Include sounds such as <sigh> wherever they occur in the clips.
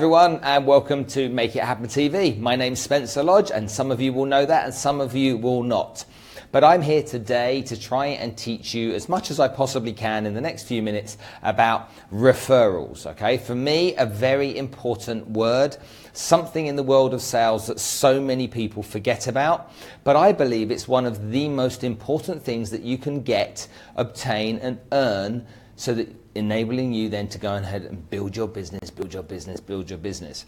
everyone and welcome to Make It Happen TV. My name's Spencer Lodge and some of you will know that and some of you will not. But I'm here today to try and teach you as much as I possibly can in the next few minutes about referrals. Okay, for me, a very important word, something in the world of sales that so many people forget about. But I believe it's one of the most important things that you can get, obtain, and earn so that enabling you then to go ahead and build your business, build your business, build your business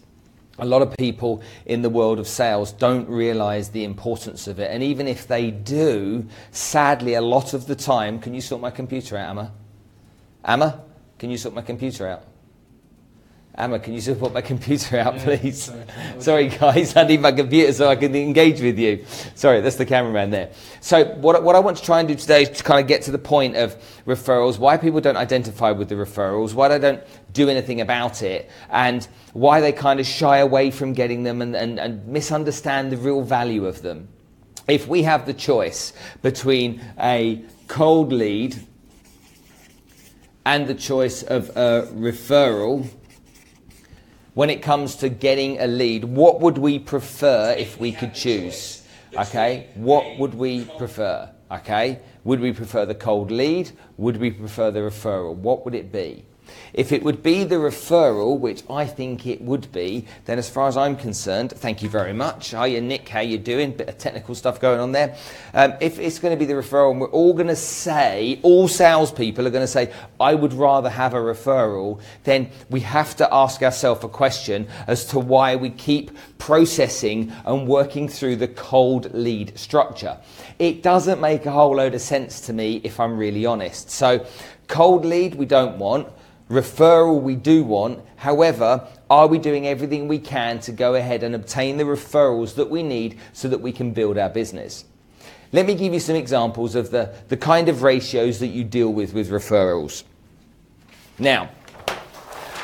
a lot of people in the world of sales don't realize the importance of it. And even if they do, sadly, a lot of the time, can you sort my computer out, Emma? Emma, can you sort my computer out? Emma, can you support my computer out, please? Yeah, sorry. <laughs> sorry. guys, I need my computer so I can engage with you. Sorry, that's the cameraman there. So, what, what I want to try and do today is to kind of get to the point of referrals, why people don't identify with the referrals, why they don't do anything about it, and why they kind of shy away from getting them and, and, and misunderstand the real value of them. If we have the choice between a cold lead and the choice of a referral, when it comes to getting a lead, what would we prefer if we could choose? Okay, what would we prefer? Okay, would we prefer the cold lead? Would we prefer the referral? What would it be? If it would be the referral, which I think it would be, then as far as I'm concerned, thank you very much. Hiya, Nick. How you doing? Bit of technical stuff going on there. Um, if it's going to be the referral, and we're all going to say, all salespeople are going to say, I would rather have a referral, then we have to ask ourselves a question as to why we keep processing and working through the cold lead structure. It doesn't make a whole load of sense to me if I'm really honest. So, cold lead, we don't want. Referral we do want. However, are we doing everything we can to go ahead and obtain the referrals that we need so that we can build our business? Let me give you some examples of the, the kind of ratios that you deal with with referrals. Now,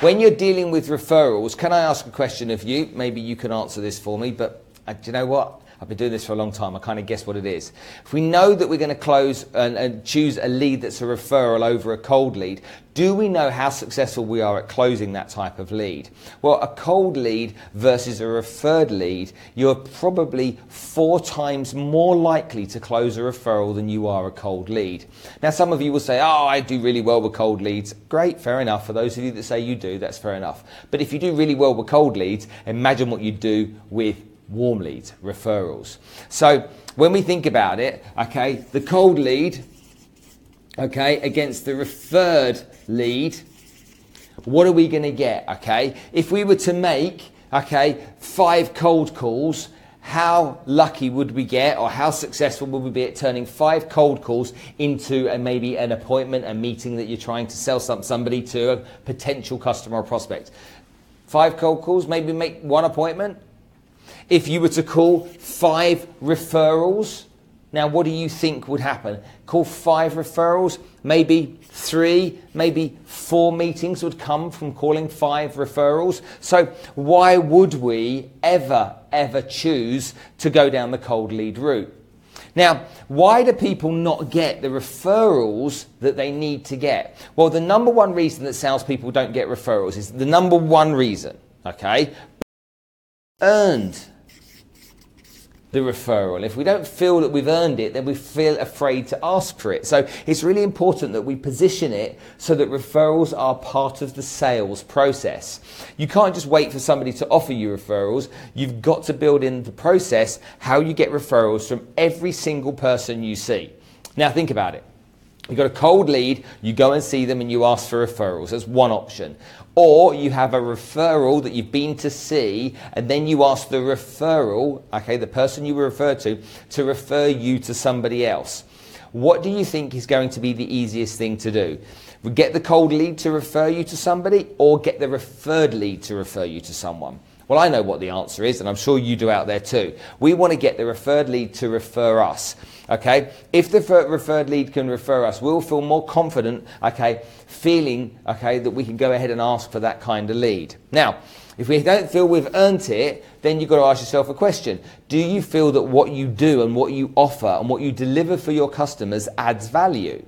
when you're dealing with referrals, can I ask a question of you? Maybe you can answer this for me, but uh, do you know what? I've been doing this for a long time. I kind of guess what it is. If we know that we're going to close and, and, choose a lead that's a referral over a cold lead, do we know how successful we are at closing that type of lead? Well, a cold lead versus a referred lead, you're probably four times more likely to close a referral than you are a cold lead. Now, some of you will say, oh, I do really well with cold leads. Great, fair enough. For those of you that say you do, that's fair enough. But if you do really well with cold leads, imagine what you do with warm leads, referrals. So when we think about it, okay, the cold lead, okay, against the referred lead, what are we going to get, okay? If we were to make, okay, five cold calls, how lucky would we get or how successful would we be at turning five cold calls into a, maybe an appointment, a meeting that you're trying to sell some, somebody to a potential customer or prospect? Five cold calls, maybe make one appointment, if you were to call five referrals, now what do you think would happen? Call five referrals, maybe three, maybe four meetings would come from calling five referrals. So why would we ever, ever choose to go down the cold lead route? Now, why do people not get the referrals that they need to get? Well, the number one reason that salespeople don't get referrals is the number one reason, okay? Earned the referral. If we don't feel that we've earned it, then we feel afraid to ask for it. So it's really important that we position it so that referrals are part of the sales process. You can't just wait for somebody to offer you referrals. You've got to build in the process how you get referrals from every single person you see. Now think about it. You've got a cold lead, you go and see them and you ask for referrals. That's one option. Or you have a referral that you've been to see and then you ask the referral, okay, the person you were referred to, to refer you to somebody else. What do you think is going to be the easiest thing to do? Get the cold lead to refer you to somebody or get the referred lead to refer you to someone? Well, I know what the answer is, and I'm sure you do out there too. We want to get the referred lead to refer us. Okay? If the referred lead can refer us, we'll feel more confident, okay, feeling, okay, that we can go ahead and ask for that kind of lead. Now, if we don't feel we've earned it, then you've got to ask yourself a question. Do you feel that what you do and what you offer and what you deliver for your customers adds value?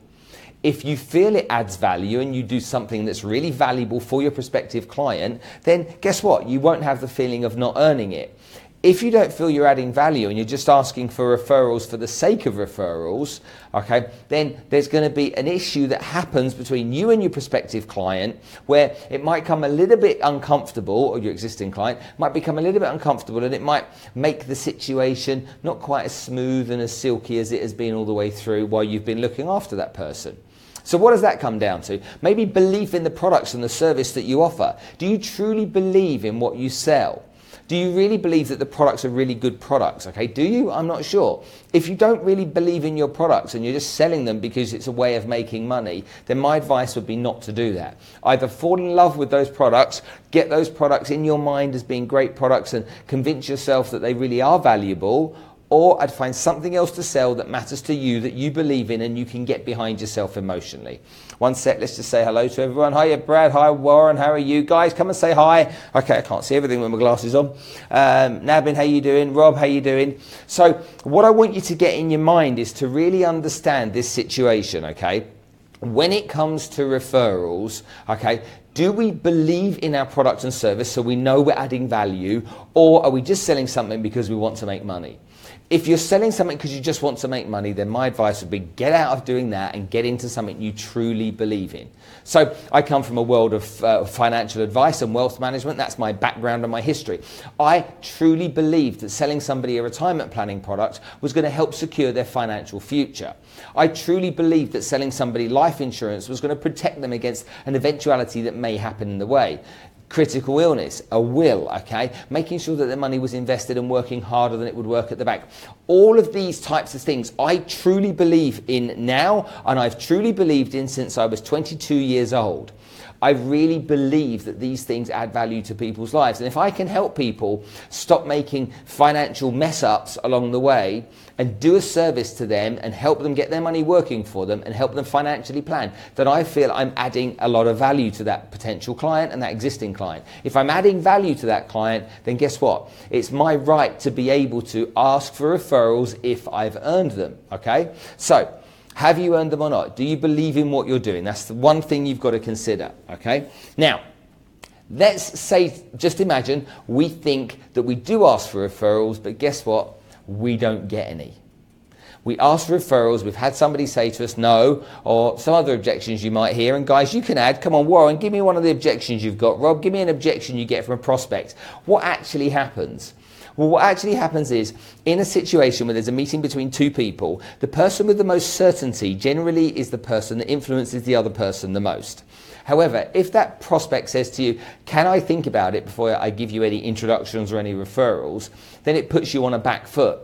If you feel it adds value and you do something that's really valuable for your prospective client, then guess what? You won't have the feeling of not earning it. If you don't feel you're adding value and you're just asking for referrals for the sake of referrals, okay, then there's going to be an issue that happens between you and your prospective client where it might come a little bit uncomfortable, or your existing client might become a little bit uncomfortable and it might make the situation not quite as smooth and as silky as it has been all the way through while you've been looking after that person. So, what does that come down to? Maybe belief in the products and the service that you offer. Do you truly believe in what you sell? Do you really believe that the products are really good products? Okay, do you? I'm not sure. If you don't really believe in your products and you're just selling them because it's a way of making money, then my advice would be not to do that. Either fall in love with those products, get those products in your mind as being great products and convince yourself that they really are valuable, or I'd find something else to sell that matters to you, that you believe in, and you can get behind yourself emotionally. One sec, let's just say hello to everyone. Hi, Brad. Hi, Warren. How are you guys? Come and say hi. Okay, I can't see everything with my glasses on. Um, Nabin, how are you doing? Rob, how are you doing? So, what I want you to get in your mind is to really understand this situation. Okay, when it comes to referrals, okay, do we believe in our product and service so we know we're adding value, or are we just selling something because we want to make money? If you're selling something because you just want to make money, then my advice would be get out of doing that and get into something you truly believe in. So I come from a world of uh, financial advice and wealth management. That's my background and my history. I truly believed that selling somebody a retirement planning product was going to help secure their financial future. I truly believed that selling somebody life insurance was going to protect them against an eventuality that may happen in the way critical illness, a will, okay? Making sure that the money was invested and working harder than it would work at the bank. All of these types of things I truly believe in now, and I've truly believed in since I was 22 years old. I really believe that these things add value to people's lives. And if I can help people stop making financial mess ups along the way and do a service to them and help them get their money working for them and help them financially plan, then I feel I'm adding a lot of value to that potential client and that existing client. If I'm adding value to that client, then guess what? It's my right to be able to ask for referrals if I've earned them. Okay? So, have you earned them or not? Do you believe in what you're doing? That's the one thing you've got to consider, okay? Now, let's say, just imagine we think that we do ask for referrals, but guess what? We don't get any. We ask for referrals, we've had somebody say to us no, or some other objections you might hear. And guys, you can add, come on, Warren, give me one of the objections you've got. Rob, give me an objection you get from a prospect. What actually happens? Well, what actually happens is, in a situation where there's a meeting between two people, the person with the most certainty generally is the person that influences the other person the most. However, if that prospect says to you, Can I think about it before I give you any introductions or any referrals? then it puts you on a back foot.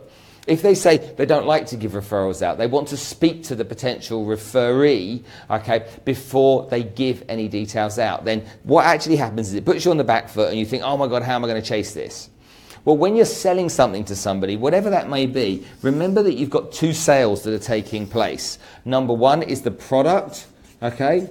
If they say they don't like to give referrals out, they want to speak to the potential referee, okay, before they give any details out, then what actually happens is it puts you on the back foot and you think, oh my God, how am I going to chase this? Well, when you're selling something to somebody, whatever that may be, remember that you've got two sales that are taking place. Number one is the product, okay?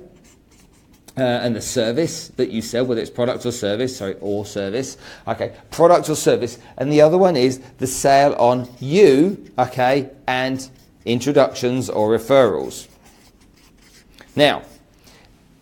Uh, and the service that you sell, whether it's product or service, sorry, or service, okay, product or service, and the other one is the sale on you, okay, and introductions or referrals. Now,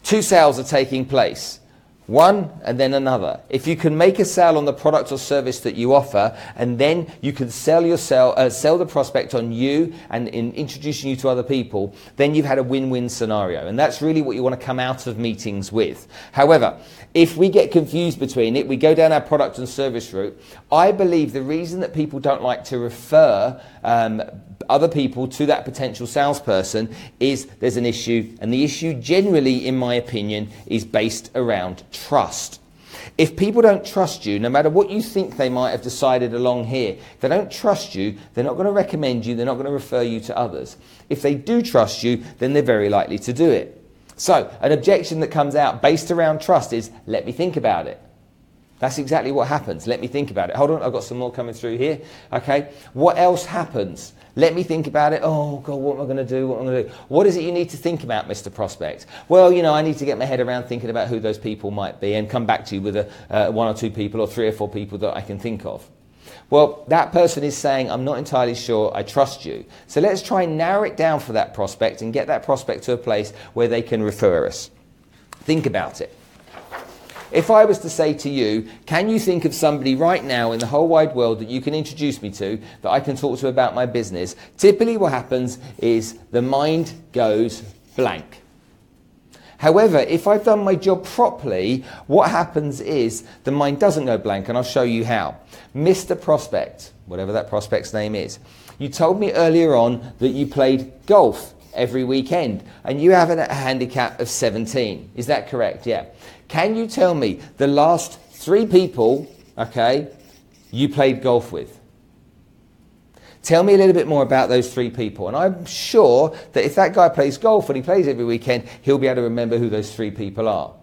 two sales are taking place one and then another. If you can make a sale on the product or service that you offer, and then you can sell uh, sell the prospect on you and in introducing you to other people, then you've had a win-win scenario, and that's really what you want to come out of meetings with. However, if we get confused between it, we go down our product and service route. I believe the reason that people don't like to refer um, other people to that potential salesperson is there's an issue, and the issue generally, in my opinion, is based around trust. If people don't trust you, no matter what you think they might have decided along here, if they don't trust you, they're not going to recommend you, they're not going to refer you to others. If they do trust you, then they're very likely to do it. So, an objection that comes out based around trust is let me think about it. That's exactly what happens. Let me think about it. Hold on, I've got some more coming through here. Okay. What else happens? Let me think about it. Oh, God, what am I going to do? What am I going to do? What is it you need to think about, Mr. Prospect? Well, you know, I need to get my head around thinking about who those people might be and come back to you with a, uh, one or two people or three or four people that I can think of. Well, that person is saying, I'm not entirely sure, I trust you. So let's try and narrow it down for that prospect and get that prospect to a place where they can refer us. Think about it. If I was to say to you, can you think of somebody right now in the whole wide world that you can introduce me to, that I can talk to about my business? Typically, what happens is the mind goes blank. However, if I've done my job properly, what happens is the mind doesn't go blank, and I'll show you how. Mr. Prospect, whatever that prospect's name is, you told me earlier on that you played golf every weekend, and you have a handicap of 17. Is that correct? Yeah. Can you tell me the last three people, okay, you played golf with? Tell me a little bit more about those three people. And I'm sure that if that guy plays golf and he plays every weekend, he'll be able to remember who those three people are.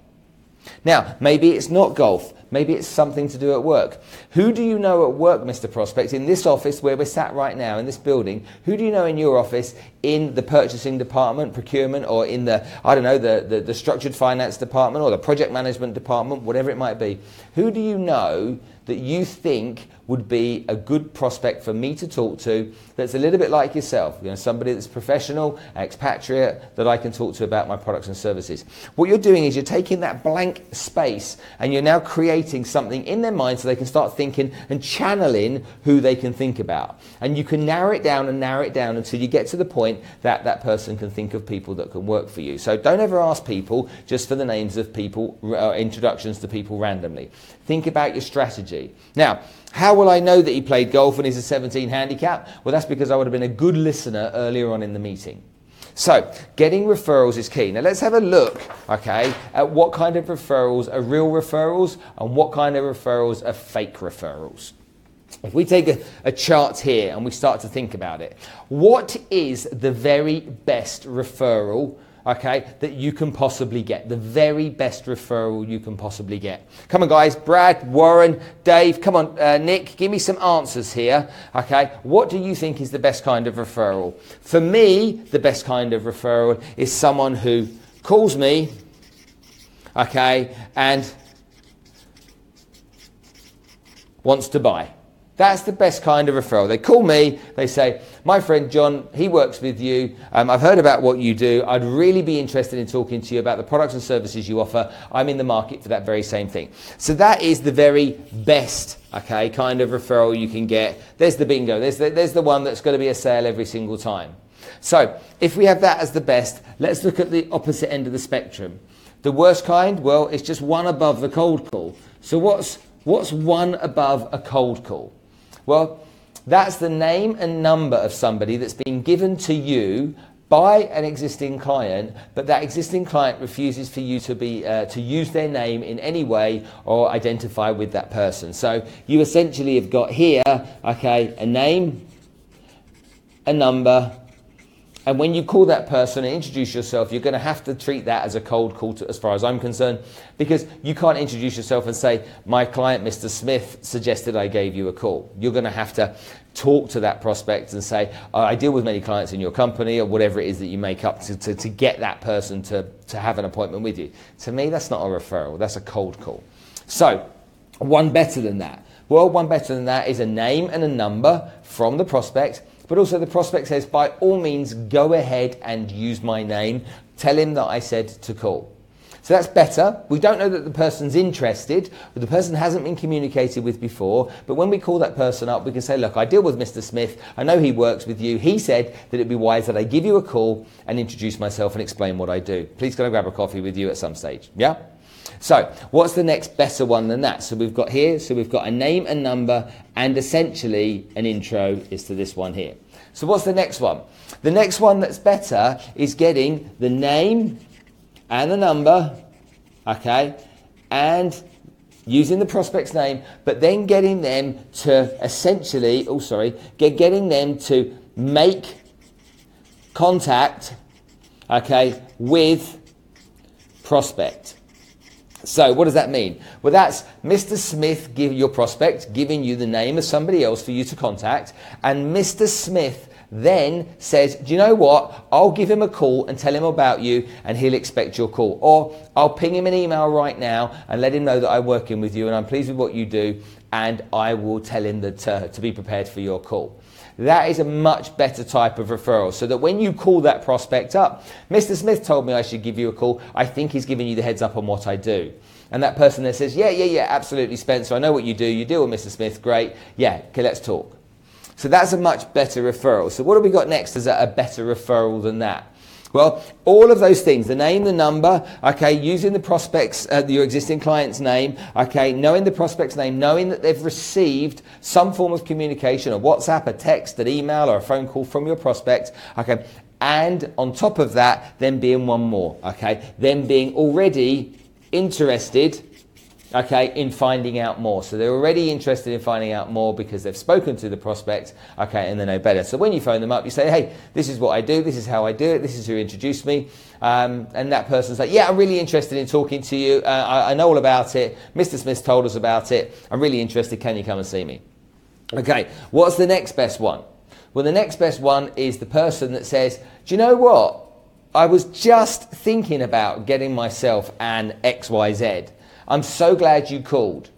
Now, maybe it's not golf. Maybe it's something to do at work. Who do you know at work, Mr. Prospect, in this office where we're sat right now, in this building? Who do you know in your office in the purchasing department, procurement, or in the, I don't know, the, the, the structured finance department or the project management department, whatever it might be? Who do you know that you think would be a good prospect for me to talk to that's a little bit like yourself, you know, somebody that's professional, expatriate, that I can talk to about my products and services. What you're doing is you're taking that blank space and you're now creating something in their mind so they can start thinking and channeling who they can think about. And you can narrow it down and narrow it down until you get to the point that that person can think of people that can work for you. So don't ever ask people just for the names of people, uh, introductions to people randomly. Think about your strategy. Now, how will I know that he played golf and he's a 17 handicap? Well, that's because I would have been a good listener earlier on in the meeting. So, getting referrals is key. Now, let's have a look, okay, at what kind of referrals are real referrals and what kind of referrals are fake referrals. If we take a, a, chart here and we start to think about it, what is the very best referral okay, that you can possibly get. The very best referral you can possibly get. Come on, guys. Brad, Warren, Dave, come on, uh, Nick, give me some answers here, okay? What do you think is the best kind of referral? For me, the best kind of referral is someone who calls me, okay, and wants to buy. That's the best kind of referral. They call me, they say, My friend John, he works with you. Um, I've heard about what you do. I'd really be interested in talking to you about the products and services you offer. I'm in the market for that very same thing. So that is the very best, okay, kind of referral you can get. There's the bingo. There's the, there's the one that's going to be a sale every single time. So if we have that as the best, let's look at the opposite end of the spectrum. The worst kind, well, it's just one above the cold call. So what's, what's one above a cold call? Well, that's the name and number of somebody that's been given to you by an existing client, but that existing client refuses for you to be uh, to use their name in any way or identify with that person. So you essentially have got here, okay, a name, a number, and when you call that person and introduce yourself, you're going to have to treat that as a cold call, to, as far as I'm concerned, because you can't introduce yourself and say, My client, Mr. Smith, suggested I gave you a call. You're going to have to talk to that prospect and say, oh, I deal with many clients in your company, or whatever it is that you make up to, to, to get that person to, to have an appointment with you. To me, that's not a referral, that's a cold call. So, one better than that. Well, one better than that is a name and a number from the prospect but also the prospect says, by all means, go ahead and use my name. Tell him that I said to call. So that's better. We don't know that the person's interested, the person hasn't been communicated with before. But when we call that person up, we can say, Look, I deal with Mr. Smith. I know he works with you. He said that it'd be wise that I give you a call and introduce myself and explain what I do. Please go and grab a coffee with you at some stage? Yeah? So, what's the next better one than that? So, we've got here, so we've got a name and number, and essentially an intro is to this one here. So, what's the next one? The next one that's better is getting the name and the number, okay, and using the prospect's name, but then getting them to essentially, oh, sorry, get, getting them to make contact, okay, with prospect. So, what does that mean? Well, that's Mr. Smith give your prospect giving you the name of somebody else for you to contact, and Mr. Smith then says, Do you know what? I'll give him a call and tell him about you, and he'll expect your call. Or I'll ping him an email right now and let him know that I'm working with you and I'm pleased with what you do, and I will tell him that uh, to be prepared for your call. That is a much better type of referral. So that when you call that prospect up, Mr. Smith told me I should give you a call. I think he's giving you the heads up on what I do. And that person there says, Yeah, yeah, yeah, absolutely, Spencer. I know what you do. You deal with Mr. Smith. Great. Yeah, okay, let's talk. So that's a much better referral. So what have we got next as a, a better referral than that? Well, all of those things, the name, the number, okay, using the prospect's, uh, your existing client's name, okay, knowing the prospect's name, knowing that they've received some form of communication, a WhatsApp, a text, an email, or a phone call from your prospect, okay, and on top of that, then being one more, okay, then being already interested okay, in finding out more. So they're already interested in finding out more because they've spoken to the prospect, okay, and they know better. So when you phone them up, you say, hey, this is what I do, this is how I do it, this is who introduced me. Um, and that person's like, yeah, I'm really interested in talking to you. Uh, I, I know all about it. Mr. Smith told us about it. I'm really interested. Can you come and see me? Okay, what's the next best one? Well, the next best one is the person that says, do you know what? I was just thinking about getting myself an XYZ. I'm so glad you called.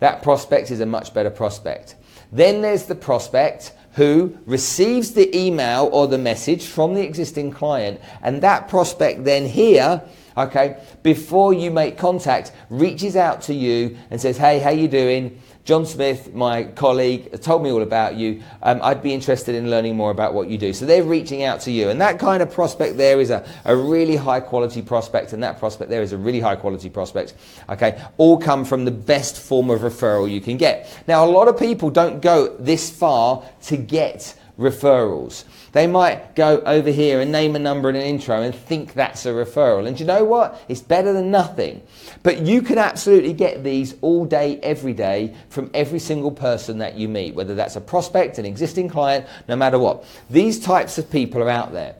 That prospect is a much better prospect. Then there's the prospect who receives the email or the message from the existing client, and that prospect then here, okay, before you make contact, reaches out to you and says, "Hey, how you doing? John Smith, my colleague, told me all about you. Um, I'd be interested in learning more about what you do. So they're reaching out to you. And that kind of prospect there is a, a really high quality prospect. And that prospect there is a really high quality prospect. Okay. All come from the best form of referral you can get. Now, a lot of people don't go this far to get referrals. They might go over here and name a number in an intro and think that's a referral. And you know what? It's better than nothing. But you can absolutely get these all day, every day from every single person that you meet, whether that's a prospect, an existing client, no matter what. These types of people are out there.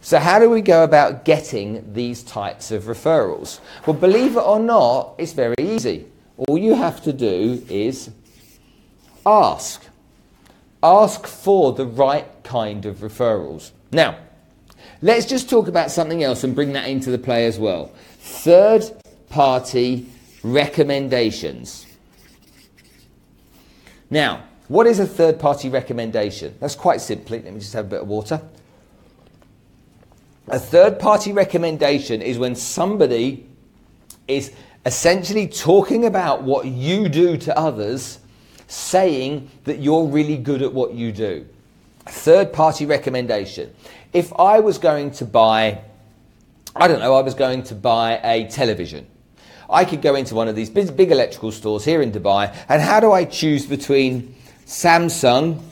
So, how do we go about getting these types of referrals? Well, believe it or not, it's very easy. All you have to do is ask ask for the right kind of referrals. Now, let's just talk about something else and bring that into the play as well. Third party recommendations. Now, what is a third party recommendation? That's quite simply, let me just have a bit of water. A third party recommendation is when somebody is essentially talking about what you do to others saying that you're really good at what you do. Third party recommendation. If I was going to buy, I don't know, I was going to buy a television. I could go into one of these big, big electrical stores here in Dubai, and how do I choose between Samsung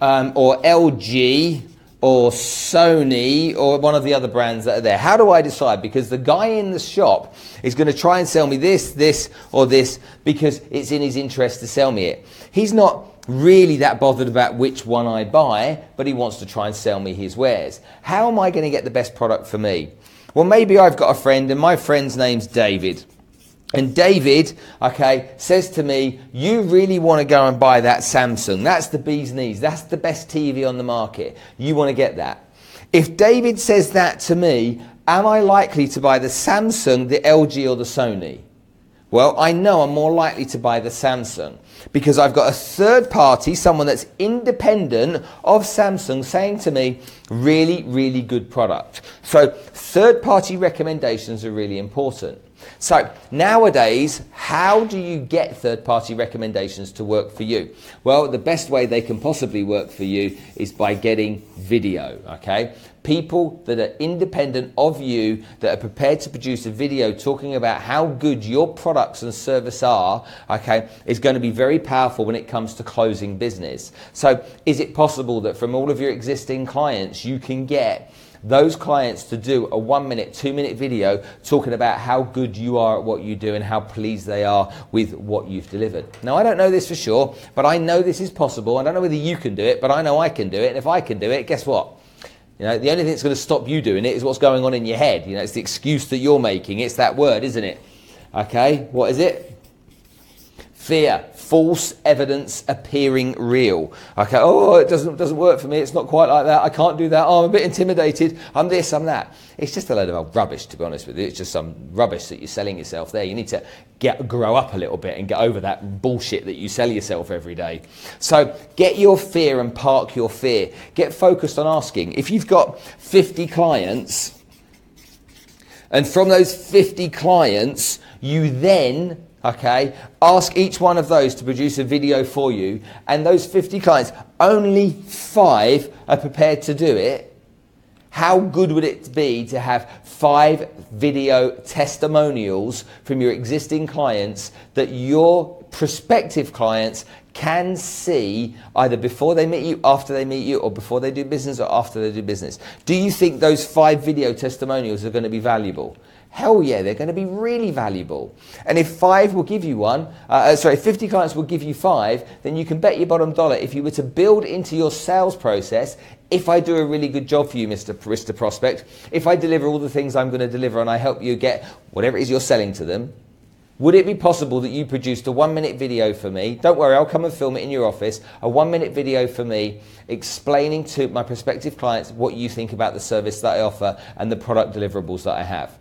um, or LG or Sony or one of the other brands that are there? How do I decide? Because the guy in the shop is going to try and sell me this, this, or this because it's in his interest to sell me it. He's not really that bothered about which one I buy, but he wants to try and sell me his wares. How am I going to get the best product for me? Well, maybe I've got a friend, and my friend's name's David. And David, okay, says to me, You really want to go and buy that Samsung. That's the bee's knees. That's the best TV on the market. You want to get that. If David says that to me, am I likely to buy the Samsung, the LG, or the Sony? Well, I know I'm more likely to buy the Samsung because I've got a third party, someone that's independent of Samsung, saying to me, really, really good product. So, third party recommendations are really important. So nowadays, how do you get third party recommendations to work for you? Well, the best way they can possibly work for you is by getting video, okay? People that are independent of you, that are prepared to produce a video talking about how good your products and service are, okay, is going to be very powerful when it comes to closing business. So, is it possible that from all of your existing clients, you can get those clients to do a one minute, two minute video talking about how good you are at what you do and how pleased they are with what you've delivered. Now, I don't know this for sure, but I know this is possible. I don't know whether you can do it, but I know I can do it. And if I can do it, guess what? You know, the only thing that's going to stop you doing it is what's going on in your head. You know, it's the excuse that you're making. It's that word, isn't it? Okay, what is it? Fear, false evidence appearing real. Okay, oh, oh, it doesn't, doesn't work for me. It's not quite like that. I can't do that. Oh, I'm a bit intimidated. I'm this, I'm that. It's just a load of old rubbish, to be honest with you. It's just some rubbish that you're selling yourself there. You need to get grow up a little bit and get over that bullshit that you sell yourself every day. So get your fear and park your fear. Get focused on asking. If you've got 50 clients, and from those 50 clients, you then okay, ask each one of those to produce a video for you, and those 50 clients, only five are prepared to do it, how good would it be to have five video testimonials from your existing clients that your prospective clients can see either before they meet you, after they meet you, or before they do business, or after they do business? Do you think those five video testimonials are going to be valuable? Hell yeah, they're going to be really valuable. And if five will give you one, uh, uh sorry, 50 clients will give you five, then you can bet your bottom dollar if you were to build into your sales process, if I do a really good job for you, Mr. Mr. Prospect, if I deliver all the things I'm going to deliver and I help you get whatever it is you're selling to them, would it be possible that you produced a one minute video for me? Don't worry, I'll come and film it in your office. A one minute video for me explaining to my prospective clients what you think about the service that I offer and the product deliverables that I have.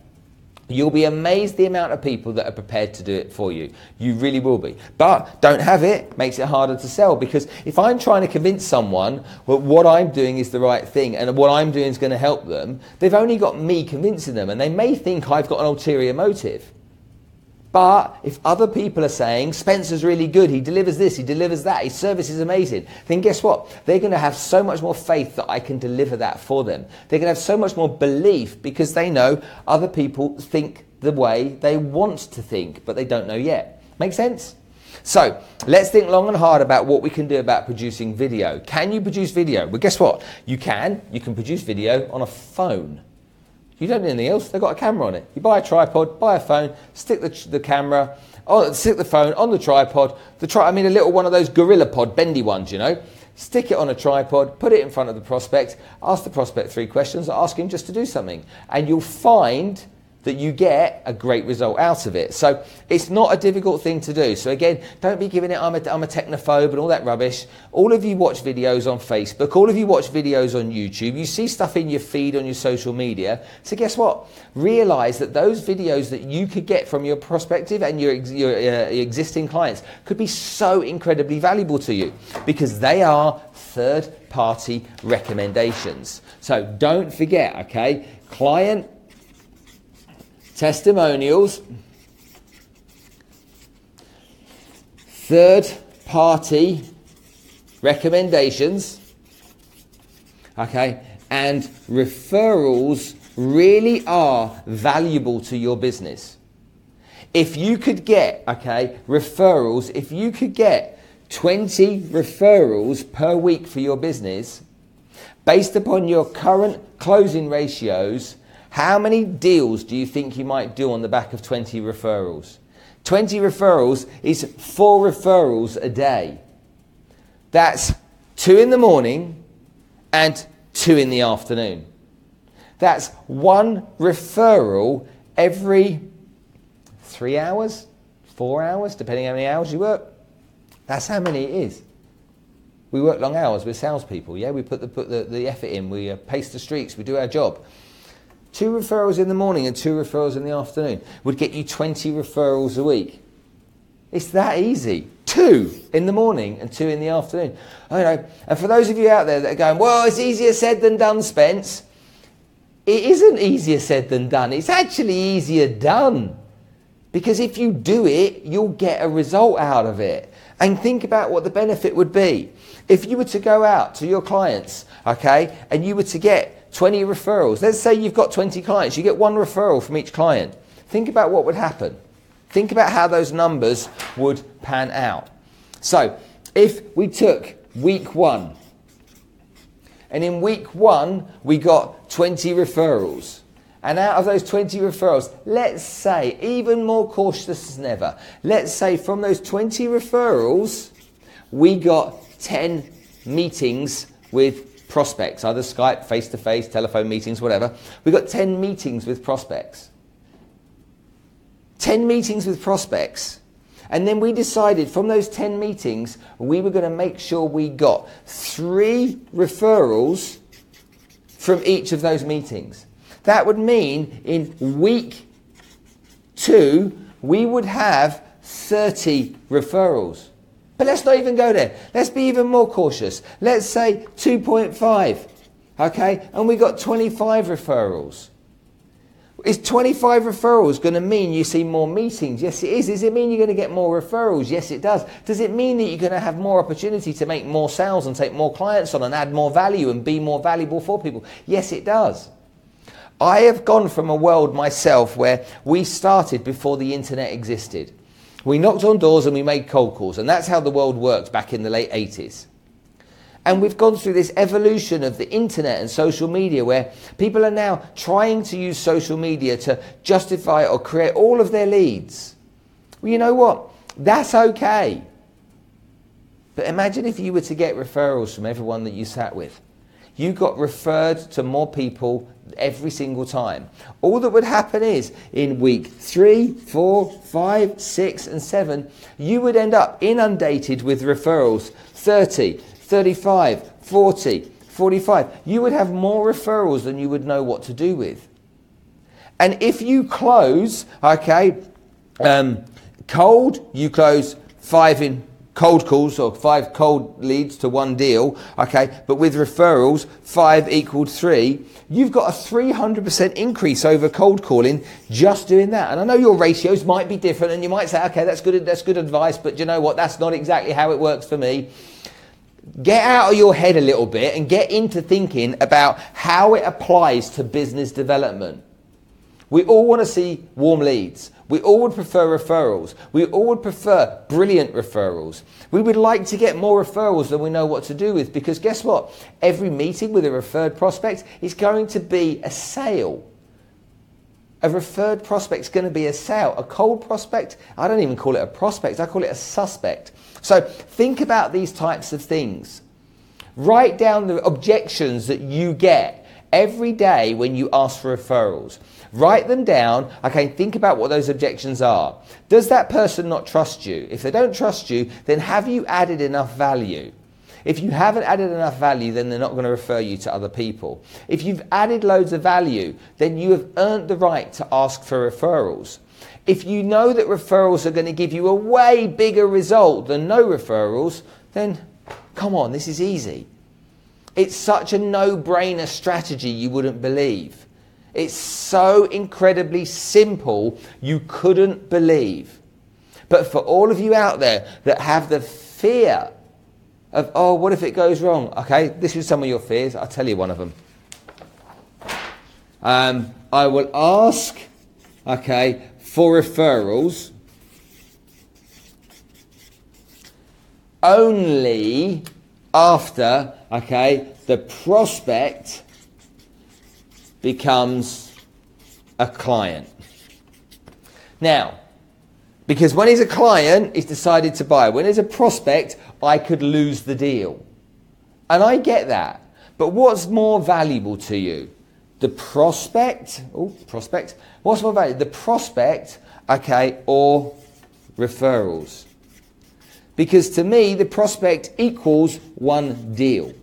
You'll be amazed the amount of people that are prepared to do it for you. You really will be. But don't have it makes it harder to sell because if I'm trying to convince someone that what I'm doing is the right thing and what I'm doing is going to help them, they've only got me convincing them and they may think I've got an ulterior motive. But if other people are saying Spencer's really good, he delivers this, he delivers that, his service is amazing, then guess what? They're going to have so much more faith that I can deliver that for them. They're going to have so much more belief because they know other people think the way they want to think, but they don't know yet. Make sense? So let's think long and hard about what we can do about producing video. Can you produce video? Well, guess what? You can. You can produce video on a phone. You don't need anything else. They've got a camera on it. You buy a tripod, buy a phone, stick the, the camera, oh, stick the phone on the tripod. The tri- I mean, a little one of those Gorilla Pod bendy ones, you know. Stick it on a tripod, put it in front of the prospect, ask the prospect three questions, ask him just to do something. And you'll find that you get a great result out of it. So it's not a difficult thing to do. So again, don't be giving it, I'm a, I'm a technophobe and all that rubbish. All of you watch videos on Facebook, all of you watch videos on YouTube, you see stuff in your feed on your social media. So guess what? Realize that those videos that you could get from your prospective and your, your uh, existing clients could be so incredibly valuable to you because they are third party recommendations. So don't forget, okay? Client testimonials, third party recommendations, okay, and referrals really are valuable to your business. If you could get, okay, referrals, if you could get 20 referrals per week for your business, based upon your current closing ratios, how many deals do you think you might do on the back of 20 referrals? 20 referrals is four referrals a day. That's two in the morning and two in the afternoon. That's one referral every three hours, four hours, depending how many hours you work. That's how many it is. We work long hours. We're salespeople, yeah? We put the, put the, the effort in. We uh, pace the streets. We do our job. Two referrals in the morning and two referrals in the afternoon would get you 20 referrals a week. It's that easy. Two in the morning and two in the afternoon. I know. And for those of you out there that are going, well, it's easier said than done, Spence. It isn't easier said than done. It's actually easier done. Because if you do it, you'll get a result out of it. And think about what the benefit would be. If you were to go out to your clients, okay, and you were to get 20 referrals. Let's say you've got 20 clients, you get one referral from each client. Think about what would happen. Think about how those numbers would pan out. So, if we took week one, and in week one we got 20 referrals, and out of those 20 referrals, let's say, even more cautious than ever, let's say from those 20 referrals, we got 10 meetings with prospects, either Skype, face to face, telephone meetings, whatever. We got 10 meetings with prospects. 10 meetings with prospects. And then we decided from those 10 meetings, we were going to make sure we got three referrals from each of those meetings. That would mean in week two, we would have 30 referrals. But let's not even go there. Let's be even more cautious. Let's say 2.5. Okay? And we got 25 referrals. Is 25 referrals going to mean you see more meetings? Yes, it is. Does it mean you're going to get more referrals? Yes, it does. Does it mean that you're going to have more opportunity to make more sales and take more clients on and add more value and be more valuable for people? Yes, it does. I have gone from a world myself where we started before the internet existed. We knocked on doors and we made cold calls, and that's how the world worked back in the late 80s. And we've gone through this evolution of the internet and social media where people are now trying to use social media to justify or create all of their leads. Well, you know what? That's okay. But imagine if you were to get referrals from everyone that you sat with. You got referred to more people every single time. All that would happen is in week three, four, five, six, and seven, you would end up inundated with referrals 30, 35, 40, 45. You would have more referrals than you would know what to do with. And if you close, okay, um, cold, you close five in cold calls or five cold leads to one deal, okay, but with referrals, five equaled three, you've got a 300% increase over cold calling just doing that. And I know your ratios might be different and you might say, okay, that's good, that's good advice, but you know what, that's not exactly how it works for me get out of your head a little bit and get into thinking about how it applies to business development. We all want to see warm leads. We all would prefer referrals. We all would prefer brilliant referrals. We would like to get more referrals than we know what to do with because guess what? Every meeting with a referred prospect is going to be a sale. A referred prospect is going to be a sale. A cold prospect, I don't even call it a prospect, I call it a suspect. So think about these types of things. Write down the objections that you get every day when you ask for referrals. Write them down. Okay, think about what those objections are. Does that person not trust you? If they don't trust you, then have you added enough value? If you haven't added enough value, then they're not going to refer you to other people. If you've added loads of value, then you have earned the right to ask for referrals. If you know that referrals are going to give you a way bigger result than no referrals, then come on, this is easy. It's such a no brainer strategy you wouldn't believe. It's so incredibly simple you couldn't believe. But for all of you out there that have the fear of, oh, what if it goes wrong? Okay, this is some of your fears. I'll tell you one of them. Um, I will ask, okay, for referrals only after, okay, the prospect becomes a client. Now, because when he's a client, he's decided to buy. When he's a prospect, I could lose the deal. And I get that. But what's more valuable to you? The prospect, oh, prospect, What's more valuable? The prospect, okay, or referrals? Because to me, the prospect equals one deal.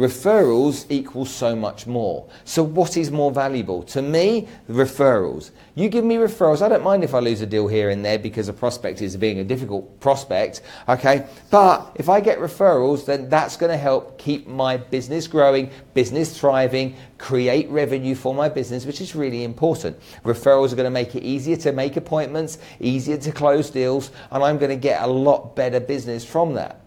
Referrals equals so much more. So what is more valuable? To me, referrals. You give me referrals. I don't mind if I lose a deal here and there because a prospect is being a difficult prospect. Okay. But if I get referrals, then that's going to help keep my business growing, business thriving, create revenue for my business, which is really important. Referrals are going to make it easier to make appointments, easier to close deals, and I'm going to get a lot better business from that.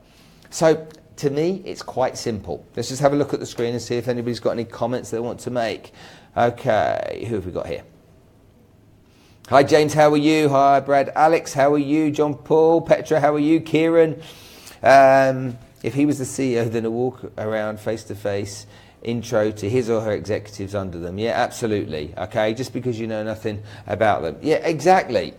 So to me, it's quite simple. Let's just have a look at the screen and see if anybody's got any comments they want to make. Okay, who have we got here? Hi, James, how are you? Hi, Brad. Alex, how are you? John Paul, Petra, how are you? Kieran. Um, if he was the CEO, then a walk around face to face intro to his or her executives under them. Yeah, absolutely. Okay, just because you know nothing about them. Yeah, exactly.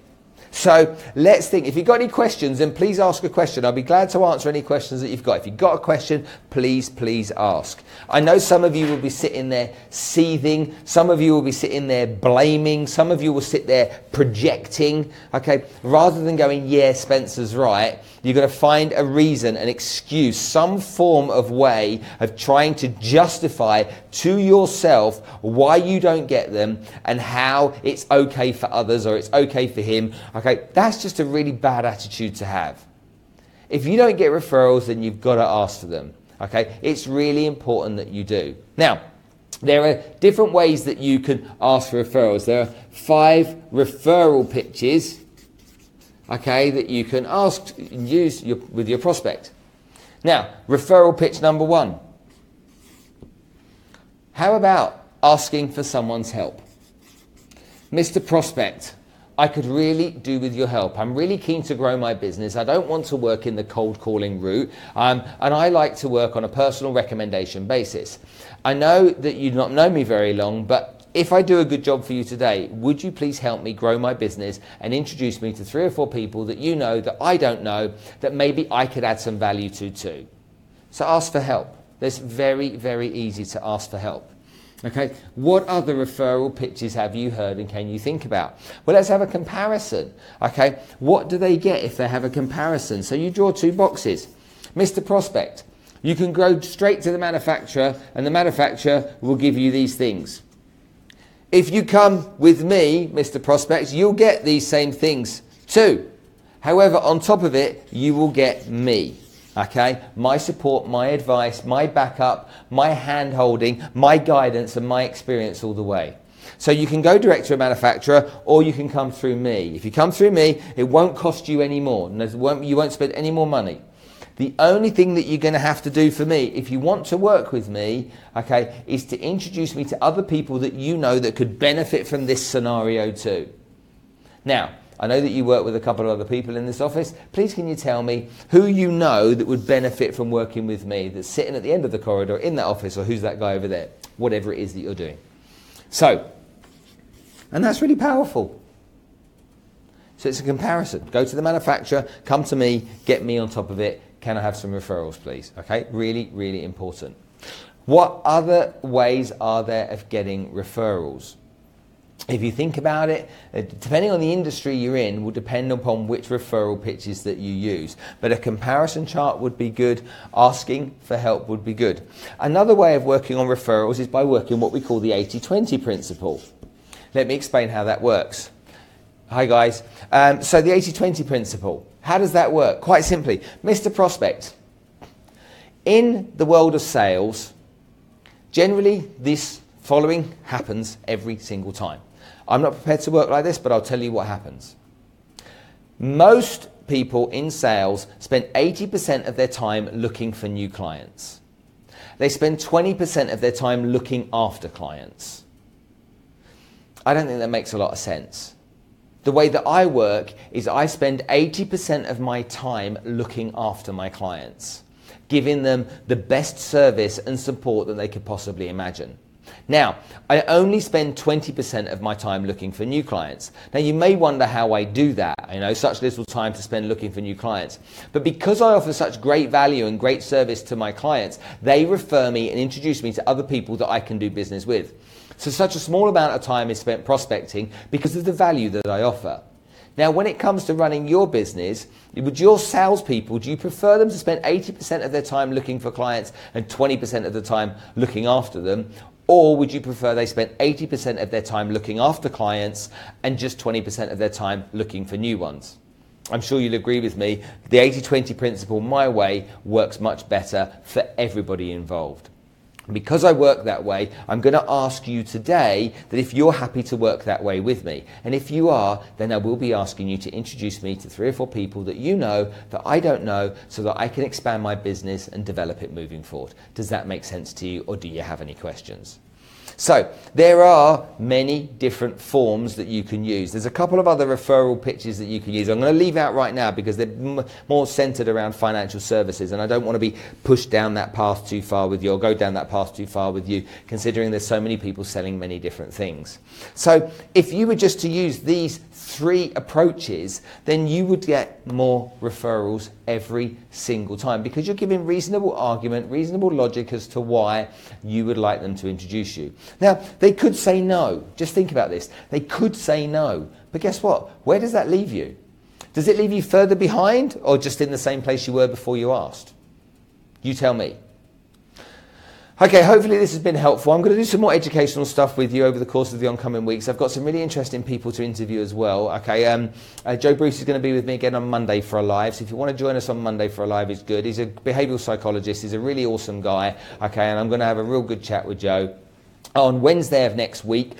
So let's think. If you've got any questions, then please ask a question. I'll be glad to answer any questions that you've got. If you've got a question, please, please ask. I know some of you will be sitting there seething. Some of you will be sitting there blaming. Some of you will sit there projecting. Okay, rather than going, yeah, Spencer's right, you're got to find a reason, an excuse, some form of way of trying to justify to yourself why you don't get them and how it's okay for others or it's okay for him. Okay, that's just a really bad attitude to have. If you don't get referrals, then you've got to ask for them. Okay, it's really important that you do. Now, there are different ways that you can ask for referrals. There are five referral pitches, okay, that you can ask and use your, with your prospect. Now, referral pitch number one. How about asking for someone's help? Mr. Prospect, I could really do with your help. I'm really keen to grow my business. I don't want to work in the cold calling route, um, and I like to work on a personal recommendation basis. I know that you do not know me very long, but if I do a good job for you today, would you please help me grow my business and introduce me to three or four people that you know that I don't know that maybe I could add some value to too? So ask for help. It's very, very easy to ask for help. Okay, what other referral pitches have you heard and can you think about? Well, let's have a comparison. Okay, what do they get if they have a comparison? So you draw two boxes. Mr. Prospect, you can go straight to the manufacturer and the manufacturer will give you these things. If you come with me, Mr. Prospect, you'll get these same things too. However, on top of it, you will get me. Okay, my support, my advice, my backup, my hand holding, my guidance, and my experience all the way. So you can go direct to a manufacturer or you can come through me. If you come through me, it won't cost you any more. You won't spend any more money. The only thing that you're going to have to do for me, if you want to work with me, okay, is to introduce me to other people that you know that could benefit from this scenario too. Now, I know that you work with a couple of other people in this office. Please, can you tell me who you know that would benefit from working with me that's sitting at the end of the corridor in that office, or who's that guy over there? Whatever it is that you're doing. So, and that's really powerful. So it's a comparison. Go to the manufacturer, come to me, get me on top of it. Can I have some referrals, please? Okay, really, really important. What other ways are there of getting referrals? if you think about it, uh, depending on the industry you're in, will depend upon which referral pitches that you use. But a comparison chart would be good. Asking for help would be good. Another way of working on referrals is by working what we call the 80 20 principle. Let me explain how that works. Hi, guys. Um, so, the 80 20 principle. How does that work? Quite simply, Mr. Prospect. In the world of sales, generally this following happens every single time. I'm not prepared to work like this, but I'll tell you what happens. Most people in sales spend 80% of their time looking for new clients. They spend 20% of their time looking after clients. I don't think that makes a lot of sense. The way that I work is I spend 80% of my time looking after my clients, giving them the best service and support that they could possibly imagine. Now, I only spend 20% of my time looking for new clients. Now, you may wonder how I do that. You know, such little time to spend looking for new clients. But because I offer such great value and great service to my clients, they refer me and introduce me to other people that I can do business with. So, such a small amount of time is spent prospecting because of the value that I offer. Now, when it comes to running your business, would your salespeople, do you prefer them to spend 80% of their time looking for clients and 20% of the time looking after them? Or would you prefer they spend 80% of their time looking after clients and just 20% of their time looking for new ones? I'm sure you'll agree with me, the 80 20 principle, my way, works much better for everybody involved. Because I work that way, I'm going to ask you today that if you're happy to work that way with me. And if you are, then I will be asking you to introduce me to three or four people that you know that I don't know so that I can expand my business and develop it moving forward. Does that make sense to you or do you have any questions? So there are many different forms that you can use. There's a couple of other referral pitches that you can use. I'm going to leave out right now because they're m- more centered around financial services, and I don't want to be pushed down that path too far with you or go down that path too far with you, considering there's so many people selling many different things. So if you were just to use these three approaches, then you would get more referrals every single time because you're giving reasonable argument, reasonable logic as to why you would like them to introduce you. Now, they could say no. Just think about this. They could say no. But guess what? Where does that leave you? Does it leave you further behind or just in the same place you were before you asked? You tell me. Okay, hopefully this has been helpful. I'm going to do some more educational stuff with you over the course of the oncoming weeks. I've got some really interesting people to interview as well. Okay, um, uh, Joe Bruce is going to be with me again on Monday for a live. So if you want to join us on Monday for a live, it's good. He's a behavioural psychologist. He's a really awesome guy. Okay, and I'm going to have a real good chat with Joe. On Wednesday of next week,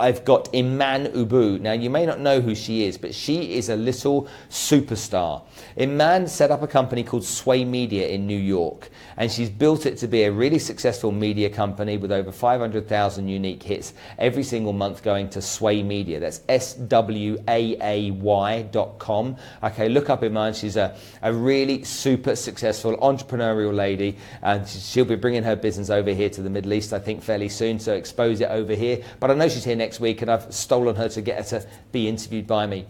I've got Iman Oubou. Now, you may not know who she is, but she is a little superstar. Iman set up a company called SWAAY Media in New York, and she's built it to be a really successful media company with over 500,000 unique hits every single month going to SWAAY Media. That's S W A A Y dot com. Okay, look up Iman. She's a, a really super successful entrepreneurial lady, and she'll be bringing her business over here to the Middle East, I think, fairly soon, so expose it over here. But I know she's here next next week, and I've stolen her to get her to be interviewed by me.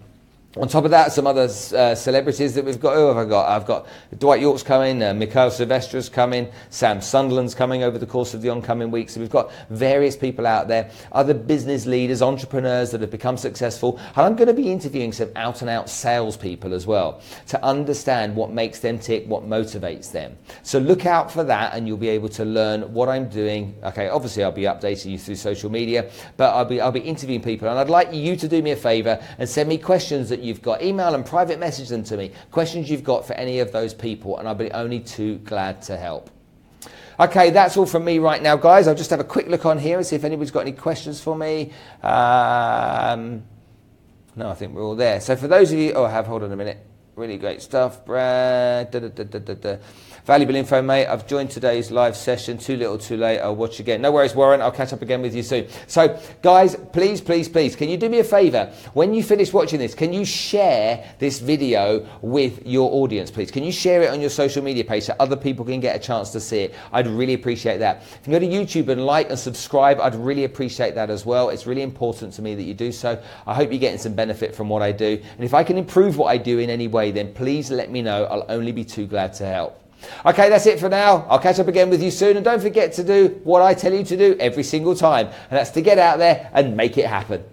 On top of that, some other uh, celebrities that we've got. Who have I got? I've got Dwight Yorke's coming, uh, Mikhail coming, Sam Sunderland's coming over the course of the oncoming weeks. So we've got various people out there, other business leaders, entrepreneurs that have become successful. And I'm going to be interviewing some out and out salespeople as well to understand what makes them tick, what motivates them. So look out for that and you'll be able to learn what I'm doing. Okay, obviously I'll be updating you through social media, but I'll be, I'll be interviewing people. And I'd like you to do me a favor and send me questions that that you've got. Email and private message them to me. Questions you've got for any of those people, and I'll be only too glad to help. Okay, that's all from me right now, guys. I'll just have a quick look on here and see if anybody's got any questions for me. Um, no, I think we're all there. So for those of you, oh, I have, hold on a minute. Really great stuff, Brad. Da, da, da, Valuable info, mate. I've joined today's live session. Too little, too late. I'll watch again. No worries, Warren. I'll catch up again with you soon. So, guys, please, please, please, can you do me a favor? When you finish watching this, can you share this video with your audience, please? Can you share it on your social media page so other people can get a chance to see it? I'd really appreciate that. If you go to YouTube and like and subscribe, I'd really appreciate that as well. It's really important to me that you do so. I hope you're getting some benefit from what I do. And if I can improve what I do in any way, then please let me know. I'll only be too glad to help. Okay, that's it for now. I'll catch up again with you soon. And don't forget to do what I tell you to do every single time. And that's to get out there and make it happen.